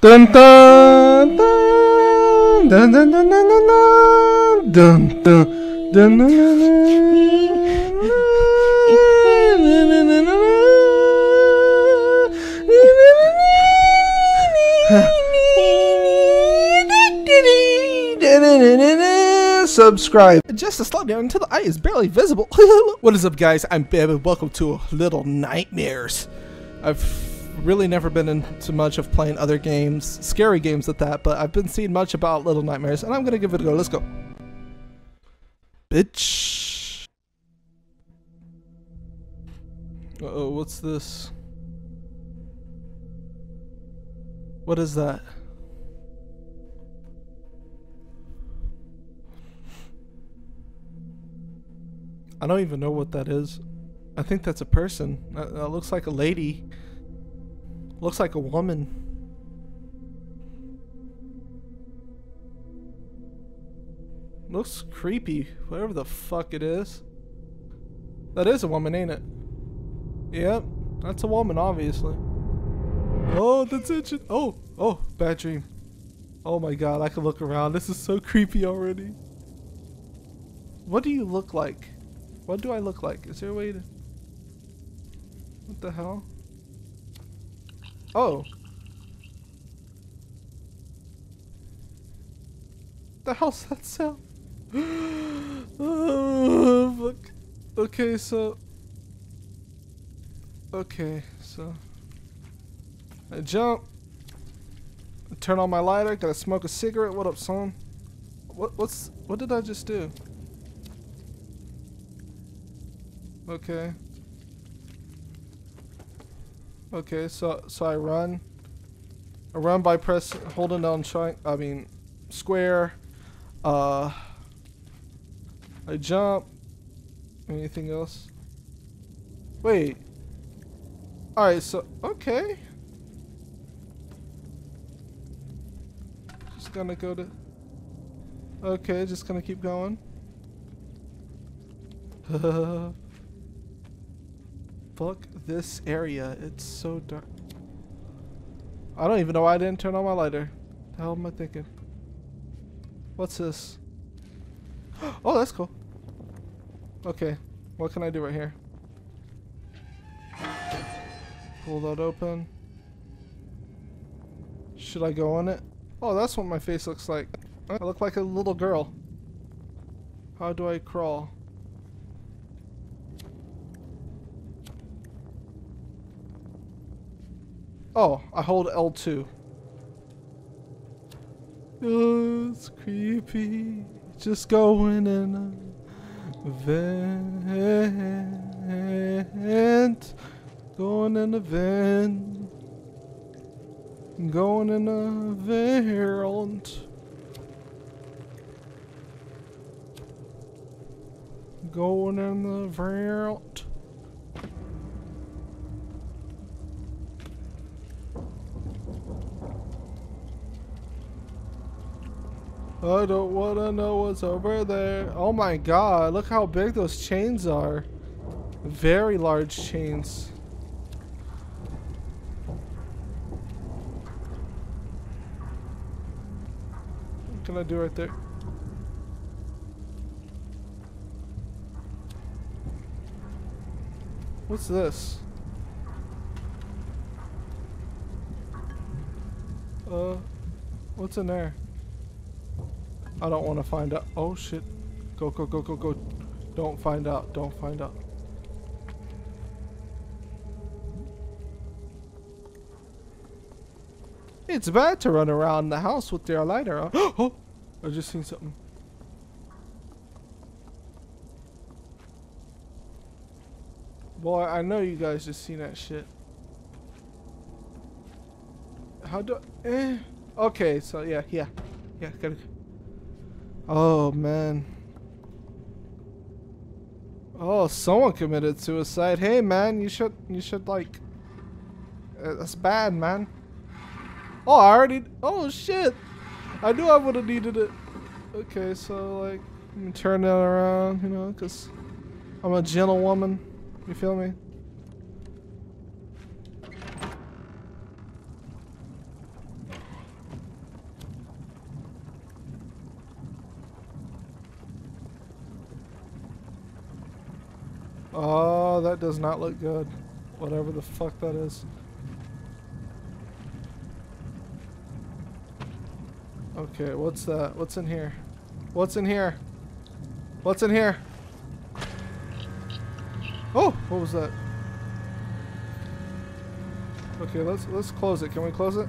Dun dun dun dun dun dun dun dun dun dun dun dun Subscribe. Just a slow down until the eye is barely visible. what is up, guys? I'm BAM, and welcome to Little Nightmares. I've really never been into much of playing other games, scary games at that, but I've been seeing much about Little Nightmares, and I'm gonna give it a go. Let's go. Bitch. Uh oh, what's this? What is that? I don't even know what that is. I think that's a person. That, looks like a lady. Looks like a woman. Looks creepy, whatever the fuck it is. That is a woman, ain't it? Yep, that's a woman, obviously. Oh, that's it. Oh, oh, bad dream. Oh my god, I can look around. This is so creepy already. What do you look like? What do I look like? Is there a way to... What the hell? Oh. The hell's that sound? oh, fuck. Okay, so... Okay, so... I jump. I turn on my lighter. Gotta smoke a cigarette. What up, son? What? What's? What did I just do? Okay. Okay, so so I run. I run by press holding down try I mean square. Uh I jump. Anything else? Wait. Alright, so okay. Just gonna go to Okay, just gonna keep going. Fuck this area. It's so dark. I don't even know why I didn't turn on my lighter. The hell am I thinking? What's this? Oh, that's cool. Okay. What can I do right here? Pull that open. Should I go on it? Oh, that's what my face looks like. I look like a little girl. How do I crawl? Oh, I hold L2. Oh, it's creepy. Just going in a vent. Going in a vent. Going in a vent. Going in the vent. I don't want to know what's over there. Oh my god, look how big those chains are. Very large chains. What can I do right there? What's this? Uh, what's in there? I don't want to find out. Oh shit. Go, go, go, go, go. Don't find out. Don't find out. It's bad to run around the house with your lighter on. Oh! I just seen something. Boy, I know you guys just seen that shit. How do eh? Okay, so yeah, yeah. Yeah, gotta Oh man. Oh, someone committed suicide. Hey man, you should you should like uh, that's bad, man. Oh, I already Oh shit. I knew I would have needed it. Okay, so like let me turn that around, you know, cuz I'm a gentlewoman. You feel me? Oh, that does not look good. Whatever the fuck that is. Okay, what's that? What's in here? What's in here? What's in here? Oh, what was that? Okay, let's let's close it. Can we close it?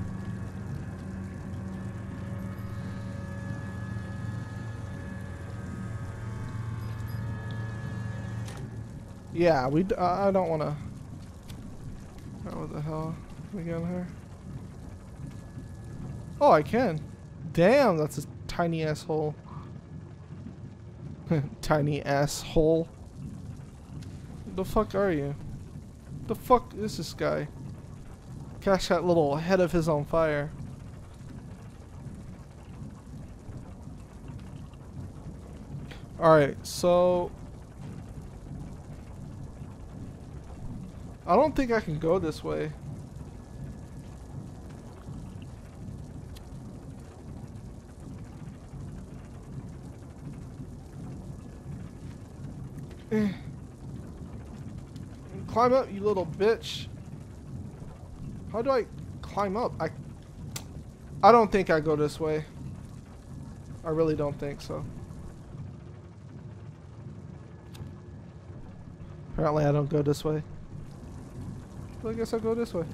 Yeah, we. I don't want to. Oh, what the hell? We got here. Oh, I can. Damn, that's a tiny asshole. tiny asshole. The fuck are you? The fuck is this guy? Gosh, that little head of his on fire. Alright, so... I don't think I can go this way. Eh. Climb up, you little bitch. How do I climb up? I I don't think I go this way. I really don't think so. Apparently I don't go this way. I guess I'll go this way.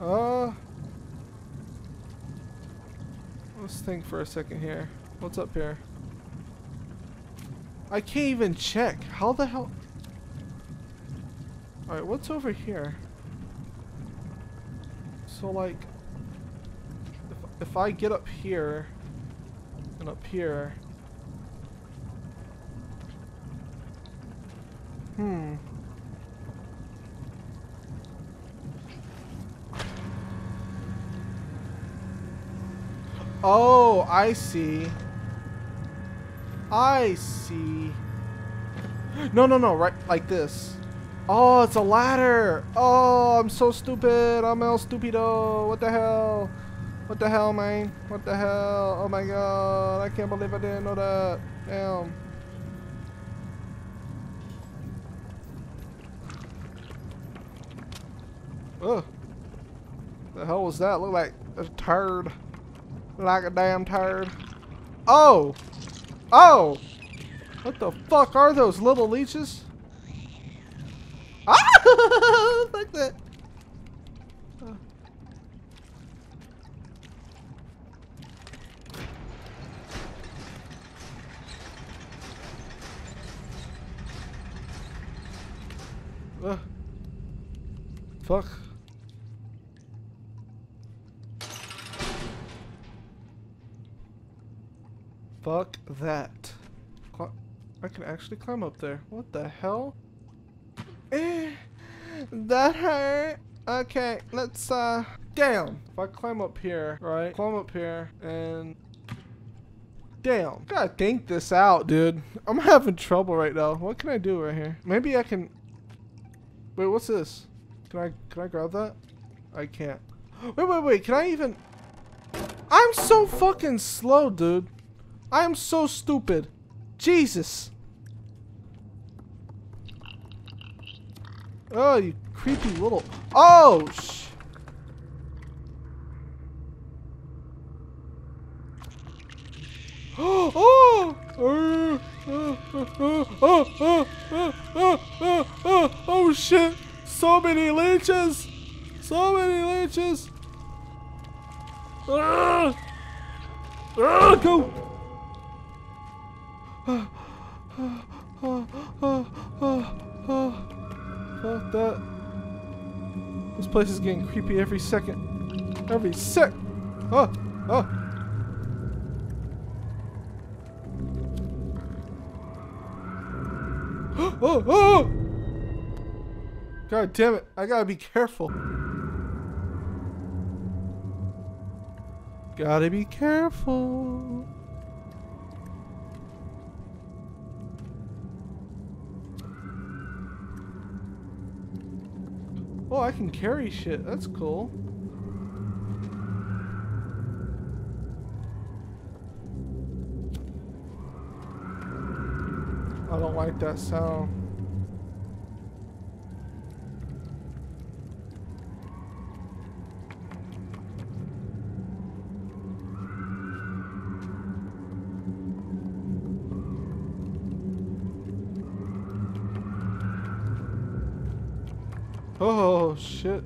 Uh, let's think for a second here. What's up here? I can't even check. How the hell? Alright, what's over here? So like, if, if I get up here, and up here, hmm. Oh, I see. I see. No, no, no, right like this. Oh, it's a ladder. Oh, I'm so stupid. I'm El Stupido. What the hell? What the hell, man? What the hell? Oh my god. I can't believe I didn't know that. Damn. Ugh. The hell was that? Look like a turd. Like a damn turd. Oh! Oh! What the fuck are those little leeches? Ah! Fuck that. Uh, fuck. That. I can actually climb up there. What the hell? Eh, that hurt. Okay, let's uh down. If I climb up here, right? Climb up here and down. Gotta think this out, dude. I'm having trouble right now. What can I do right here? Maybe I can Wait, what's this? Can I can I grab that? I can't. Wait, wait, wait. Can I even I'm so fucking slow, dude. I am so stupid. Jesus. Oh, you creepy little... Oh, sh... oh! Oh! Oh! Oh! Oh! Oh! Oh! shit! So many leeches! So many leeches! Ah! Ah! Go! Ah! Fuck that. This place is getting creepy every second. Every sec. Oh, oh. oh, oh! God damn it. I gotta be careful. Gotta be careful. Oh, I can carry shit. That's cool. I don't like that sound. Oh shit.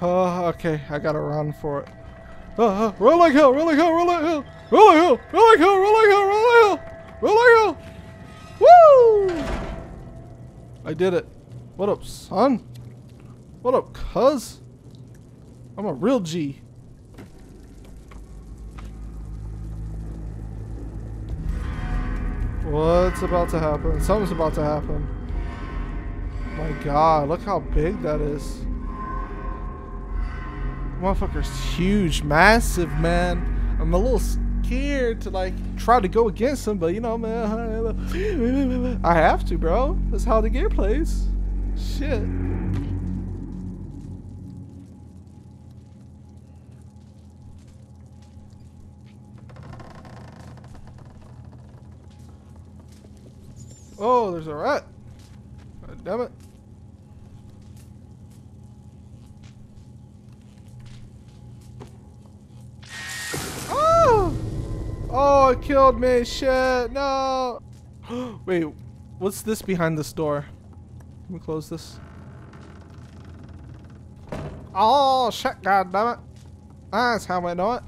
Oh, okay, I gotta run for it. Uh, uh, run like hell, run like hell, run like hell, run like hell, run like hell, run like hell, run like hell, run like hell. Woo! I did it. What up, son? What up, cuz? I'm a real G. What's about to happen? Something's about to happen. My god, look how big that is. Motherfucker's huge, massive, man. I'm a little scared to like try to go against him, but you know, man, I have to, bro. That's how the gear plays. Shit. Oh, there's a rat. God damn it. Oh! Oh, it killed me. Shit. No. Wait, what's this behind this door? Let me close this. Oh, shit. God damn it. That's how I know it.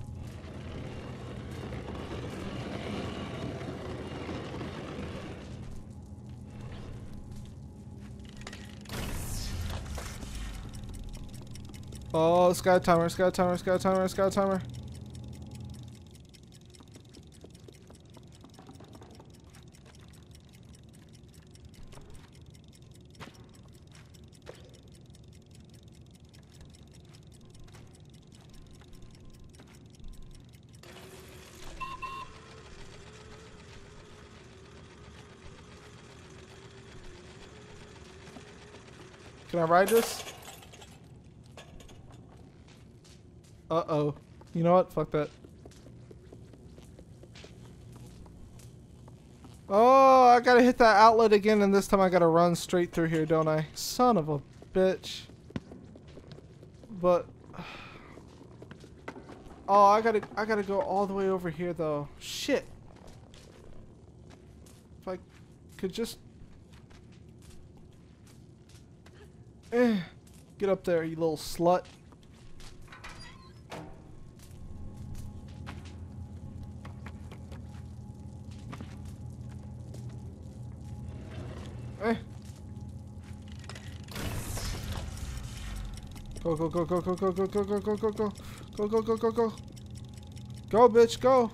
Oh, sky timer, sky timer, sky timer, sky timer. Can I ride this? Uh-oh. You know what? Fuck that. Oh, I gotta hit that outlet again, and this time I gotta run straight through here, don't I? Son of a bitch. But... Oh, I gotta, I gotta go all the way over here, though. Shit. If I could just... Eh. Get up there, you little slut. Go, go, go, go, go, go, go, go, go, go, go, go. Go, go, go, go, go. Go, bitch, go.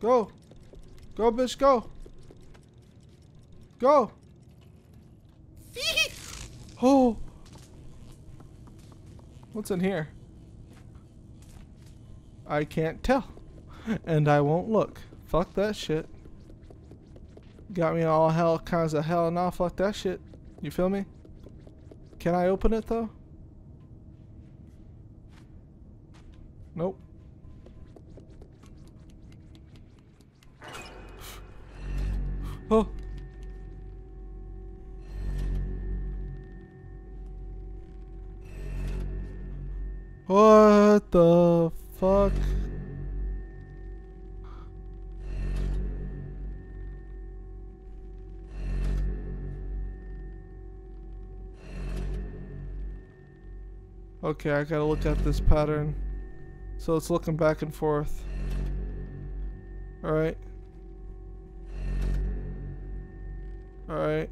Go. Go, bitch, go. Go. oh. What's in here? I can't tell. And I won't look. Fuck that shit. Got me all hell kinds of hell. Nah, fuck that shit. You feel me? Can I open it though? Nope. Oh. What the fuck? Okay, I gotta look at this pattern. So it's looking back and forth. Alright. Alright.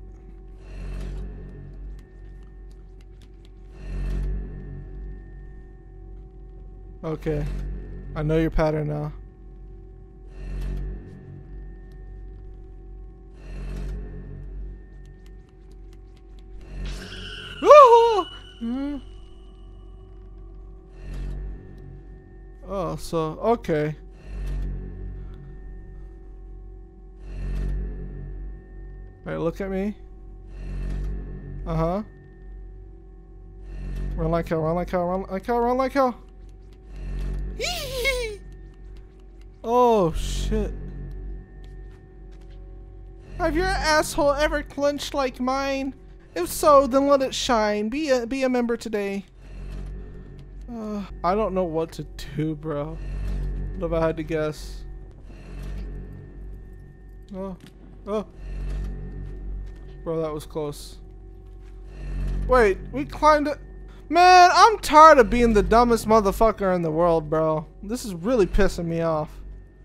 Okay. I know your pattern now. so okay. Hey, look at me. Uh-huh. Run like hell, run like hell, run like hell, run like hell. oh, shit. Have your asshole ever clenched like mine? If so, then let it shine. Be a, be a member today. Uh, I don't know what to do, bro. What if I had to guess? Oh, oh. Bro, that was close. Wait, we climbed it. Man, I'm tired of being the dumbest motherfucker in the world, bro. This is really pissing me off.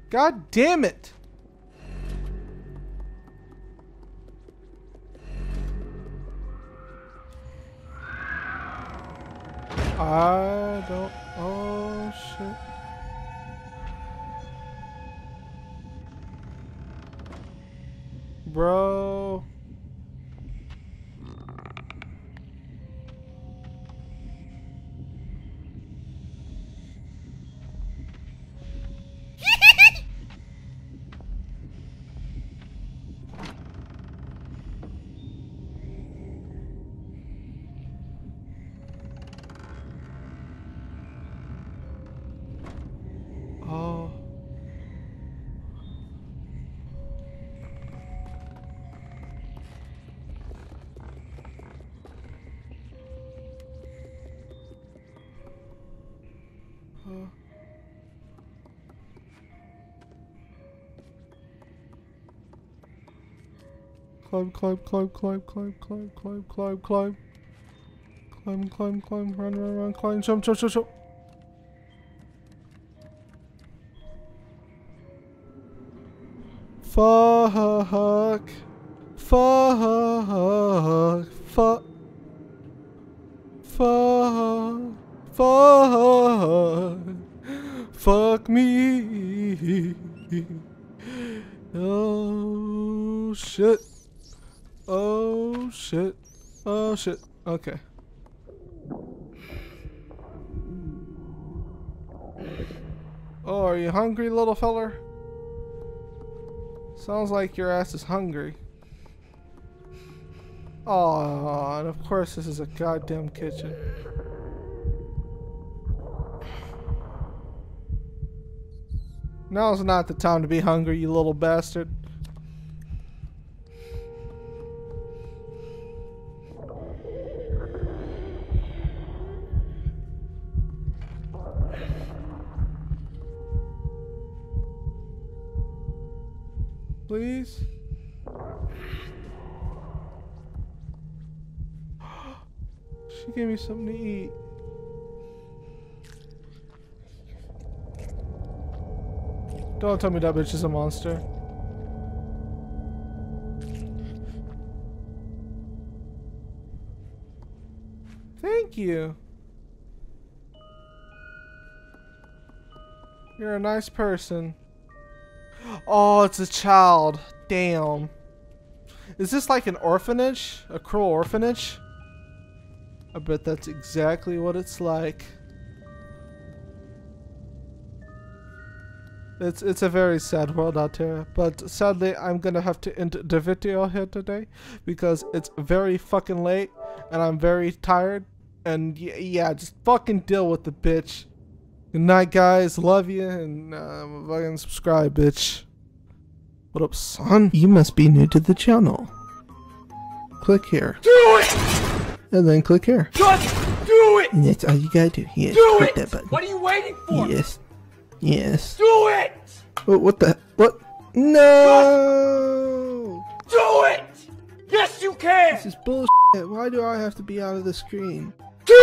God damn it. I don't. Oh shit. Bro. Climb, climb, climb, climb, climb, climb, climb, climb, climb. Climb, climb, climb, run, run, run, climb, jump, jump, jump, jump. Fuck. Fuck. Fuck. Fuck. Fuck. Fuck me. Oh shit. Oh shit. Oh shit. Okay. Oh, are you hungry, little feller? Sounds like your ass is hungry. Oh, and of course this is a goddamn kitchen. Now's not the time to be hungry, you little bastard. Please? She gave me something to eat. Don't tell me that bitch is a monster. Thank you. You're a nice person. Oh, it's a child. Damn. Is this like an orphanage? A cruel orphanage? I bet that's exactly what it's like. It's it's a very sad world out here, but sadly I'm gonna have to end the video here today because it's very fucking late and I'm very tired and yeah, just fucking deal with the bitch. Good night, guys. Love you and uh, fucking subscribe, bitch. What up, son? You must be new to the channel. Click here. Do it! And then click here. Just do it! And that's all you gotta do. Yes, Do click it! that button. What are you waiting for? Yes. Yes. Do it! What, what the? What? No! Do it! Yes, you can! This is bullshit. Why do I have to be out of the screen? Do